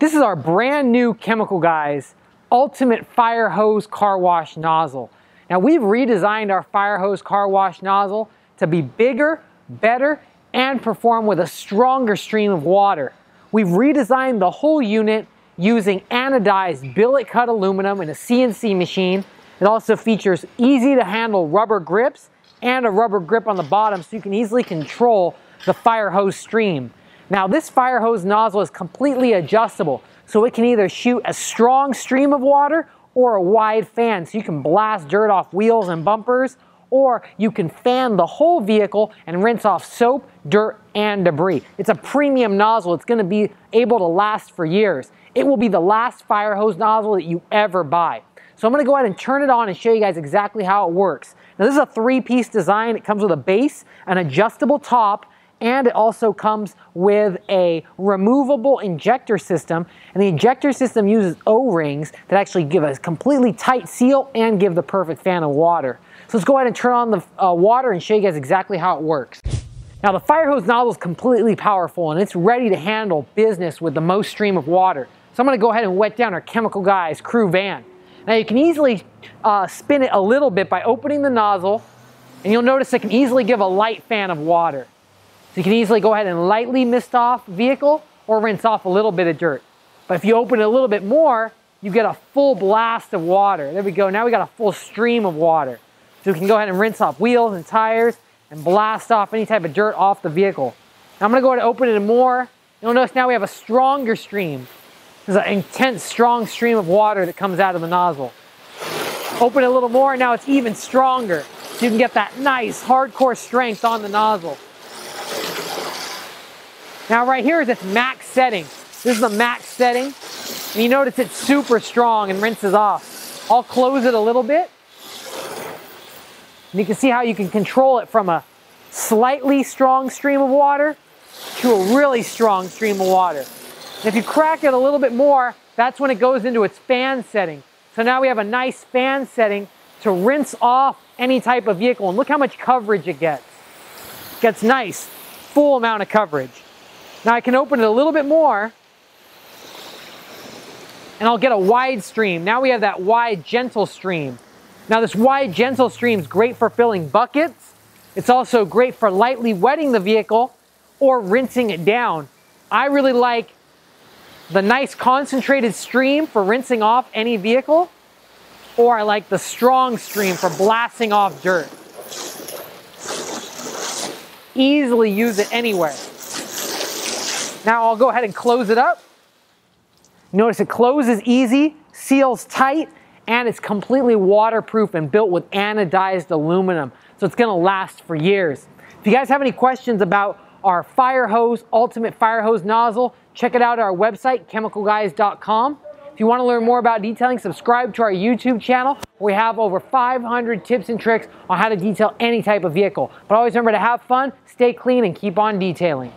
This is our brand new Chemical Guys Ultimate Fire Hose Car Wash Nozzle. Now we've redesigned our fire hose car wash nozzle to be bigger, better, and perform with a stronger stream of water. We've redesigned the whole unit using anodized billet cut aluminum in a CNC machine. It also features easy to handle rubber grips and a rubber grip on the bottom so you can easily control the fire hose stream. Now this fire hose nozzle is completely adjustable, so it can either shoot a strong stream of water or a wide fan so you can blast dirt off wheels and bumpers, or you can fan the whole vehicle and rinse off soap, dirt, and debris. It's a premium nozzle. It's gonna be able to last for years. It will be the last fire hose nozzle that you ever buy. So I'm gonna go ahead and turn it on and show you guys exactly how it works. Now this is a three-piece design. It comes with a base, an adjustable top, and it also comes with a removable injector system. And the injector system uses O-rings that actually give a completely tight seal and give the perfect fan of water. So let's go ahead and turn on the uh, water and show you guys exactly how it works. Now the fire hose nozzle is completely powerful and it's ready to handle business with the most stream of water. So I'm gonna go ahead and wet down our Chemical Guys crew van. Now you can easily uh, spin it a little bit by opening the nozzle and you'll notice it can easily give a light fan of water. So you can easily go ahead and lightly mist off vehicle or rinse off a little bit of dirt. But if you open it a little bit more, you get a full blast of water. There we go. Now we got a full stream of water. So we can go ahead and rinse off wheels and tires and blast off any type of dirt off the vehicle. Now I'm gonna go ahead and open it more. You'll notice now we have a stronger stream. There's an intense, strong stream of water that comes out of the nozzle. Open it a little more, now it's even stronger. So you can get that nice, hardcore strength on the nozzle. Now right here is its max setting. This is the max setting. And you notice it's super strong and rinses off. I'll close it a little bit. And you can see how you can control it from a slightly strong stream of water to a really strong stream of water. And if you crack it a little bit more, that's when it goes into its fan setting. So now we have a nice fan setting to rinse off any type of vehicle. And look how much coverage it gets. It gets nice, full amount of coverage. Now I can open it a little bit more and I'll get a wide stream. Now we have that wide, gentle stream. Now this wide, gentle stream is great for filling buckets. It's also great for lightly wetting the vehicle or rinsing it down. I really like the nice concentrated stream for rinsing off any vehicle, or I like the strong stream for blasting off dirt. Easily use it anywhere. Now I'll go ahead and close it up. Notice it closes easy, seals tight, and it's completely waterproof and built with anodized aluminum. So it's gonna last for years. If you guys have any questions about our fire hose, ultimate fire hose nozzle, check it out at our website, chemicalguys.com. If you want to learn more about detailing, subscribe to our YouTube channel. We have over 500 tips and tricks on how to detail any type of vehicle. But always remember to have fun, stay clean, and keep on detailing.